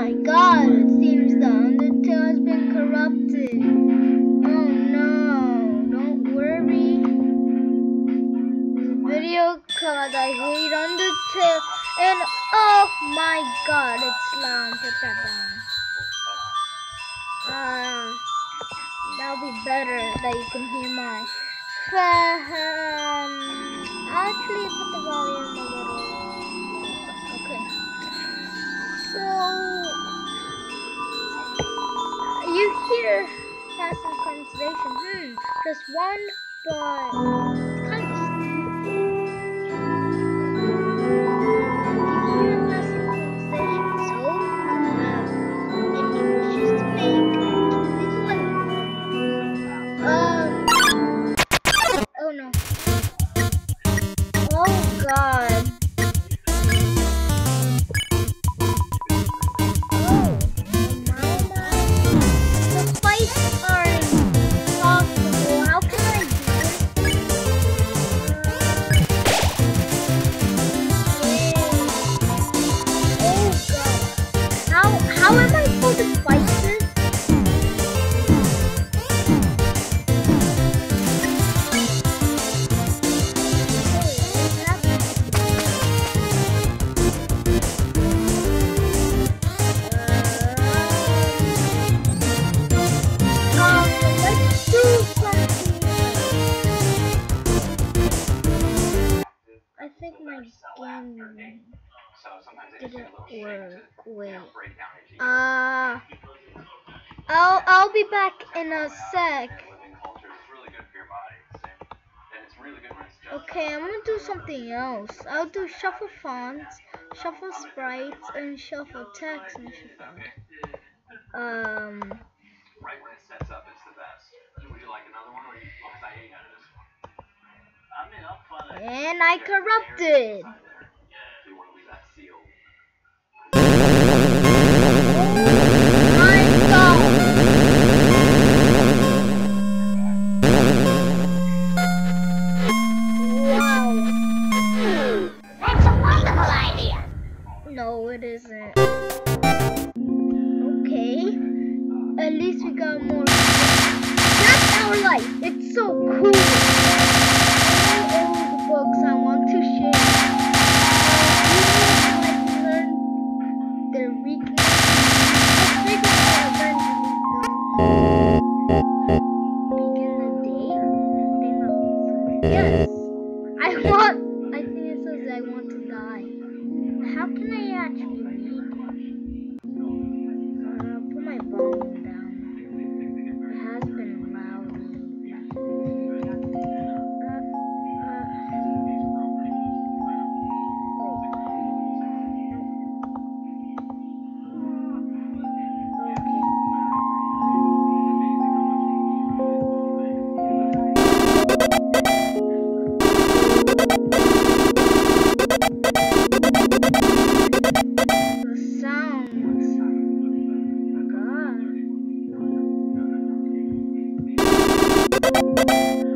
my god, it seems the Undertale has been corrupted. Oh no, don't worry. This video called I Hate Undertale and oh my god, it's loud. Put that down. Uh, that'll be better that you can hear my um, actually put the volume a little you hear passive conversation. Hmm, just one, but kind of didn't work. Wait. Uh, I'll I'll be back in a sec. Okay, I'm gonna do something else. I'll do shuffle fonts, shuffle sprites, and shuffle text and shuffle. Um, Right when it sets up, it's the best. Would you like another one, or you, because I ate out of this one? I mean, I'll find it. and I corrupted. you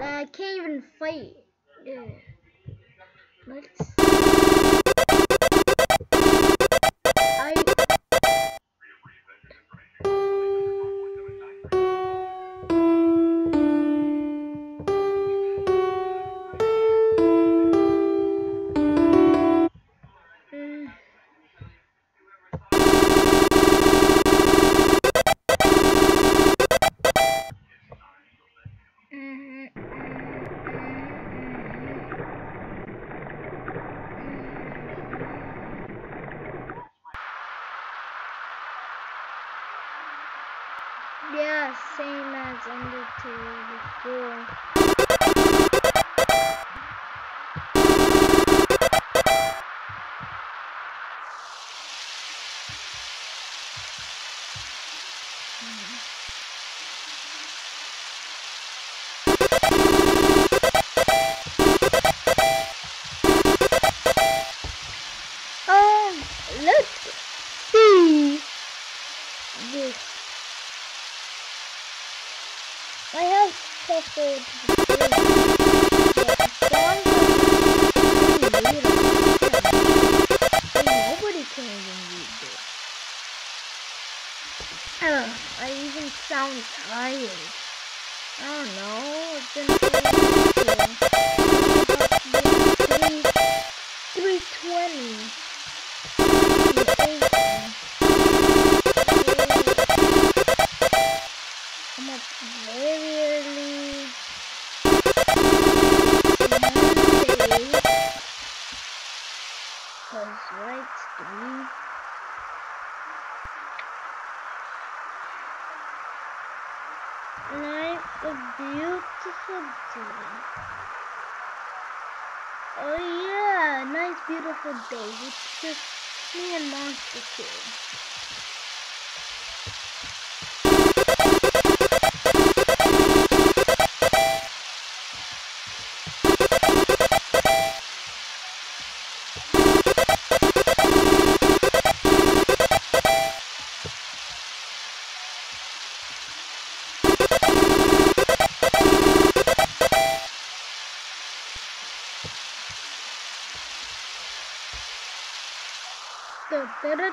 Uh, I can't even fight. Let's... Ugh, I even sound tired. I don't know. It's been three, twenty. I'm up very Oh yeah, nice beautiful day. It's just me and Monster Kid.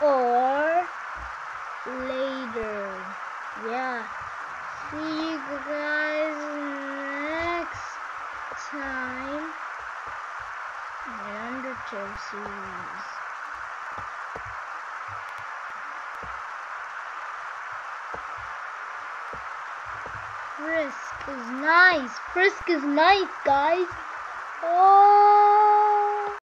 The the or later. Yeah. See you guys next time in Undertale series. Frisk is nice. Frisk is nice, guys.